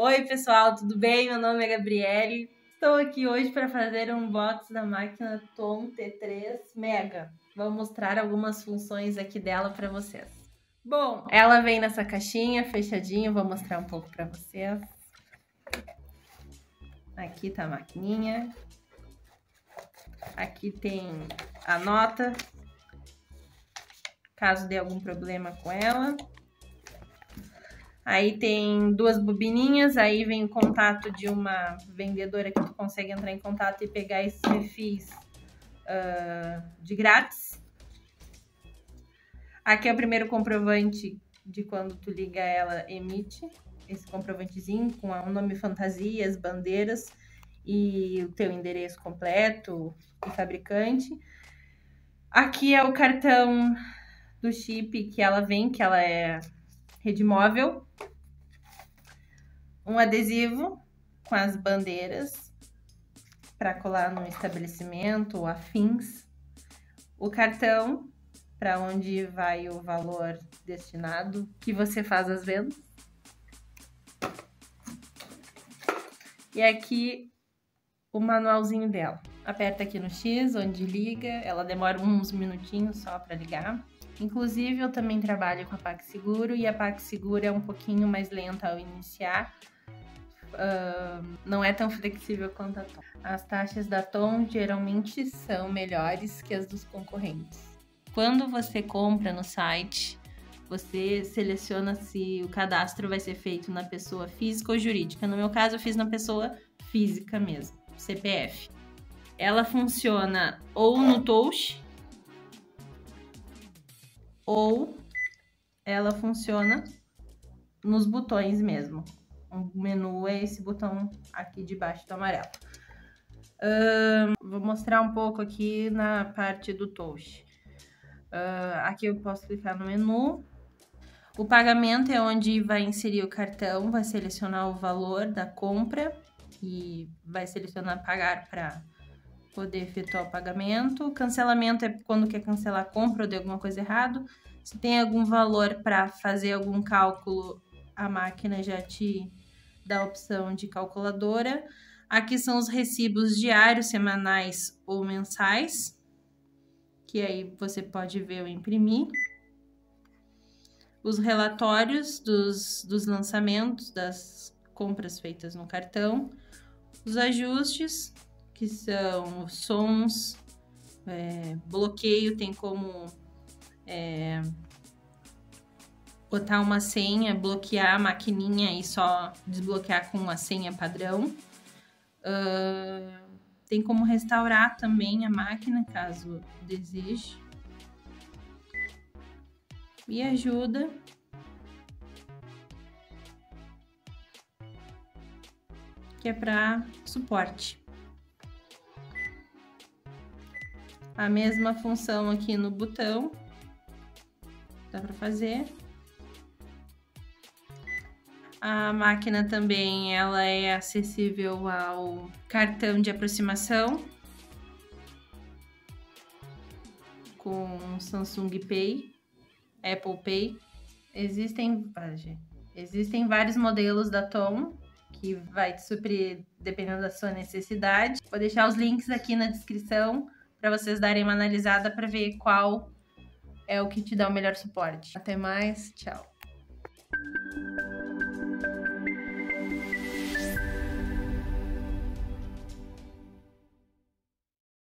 Oi, pessoal, tudo bem? Meu nome é Gabriele. Estou aqui hoje para fazer um unboxing da máquina Tom T3 Mega. Vou mostrar algumas funções aqui dela para vocês. Bom, ela vem nessa caixinha fechadinha, vou mostrar um pouco para vocês. Aqui tá a maquininha. Aqui tem a nota, caso dê algum problema com ela. Aí tem duas bobininhas, aí vem contato de uma vendedora que tu consegue entrar em contato e pegar esses refis uh, de grátis. Aqui é o primeiro comprovante de quando tu liga ela emite, esse comprovantezinho com o nome fantasia, as bandeiras e o teu endereço completo e fabricante. Aqui é o cartão do chip que ela vem, que ela é rede móvel, um adesivo com as bandeiras para colar no estabelecimento ou afins, o cartão para onde vai o valor destinado que você faz as vendas. E aqui o manualzinho dela. Aperta aqui no X, onde liga, ela demora uns minutinhos só para ligar. Inclusive, eu também trabalho com a PagSeguro e a PagSeguro é um pouquinho mais lenta ao iniciar. Uh, não é tão flexível quanto a Tom. As taxas da Tom geralmente são melhores que as dos concorrentes. Quando você compra no site, você seleciona se o cadastro vai ser feito na pessoa física ou jurídica. No meu caso, eu fiz na pessoa física mesmo, CPF. Ela funciona ou no touch ou ela funciona nos botões mesmo. O menu é esse botão aqui debaixo do amarelo. Vou mostrar um pouco aqui na parte do touch. Uh, aqui eu posso clicar no menu. O pagamento é onde vai inserir o cartão, vai selecionar o valor da compra e vai selecionar pagar para poder efetuar o pagamento. Cancelamento é quando quer cancelar a compra ou de alguma coisa errado. Se tem algum valor para fazer algum cálculo, a máquina já te dá a opção de calculadora. Aqui são os recibos diários, semanais ou mensais, que aí você pode ver ou imprimir. Os relatórios dos, dos lançamentos, das compras feitas no cartão. Os ajustes, que são sons, é, bloqueio, tem como é, botar uma senha, bloquear a maquininha e só desbloquear com uma senha padrão. Uh, tem como restaurar também a máquina, caso deseje. E ajuda que é para suporte. A mesma função aqui no botão. Dá para fazer. A máquina também ela é acessível ao cartão de aproximação com Samsung Pay, Apple Pay. Existem, existem vários modelos da Tom que vai te suprir dependendo da sua necessidade. Vou deixar os links aqui na descrição para vocês darem uma analisada para ver qual é o que te dá o melhor suporte. Até mais, tchau.